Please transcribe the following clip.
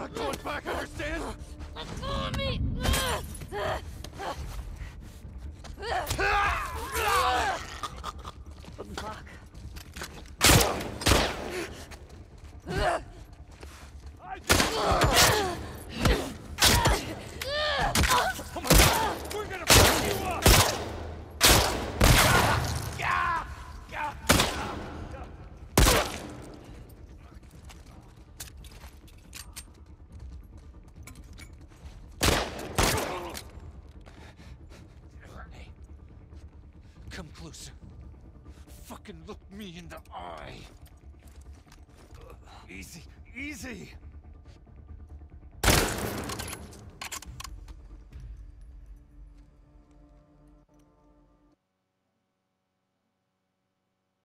not going back, understand? Follow me! Come closer. Fucking look me in the eye. Easy, easy.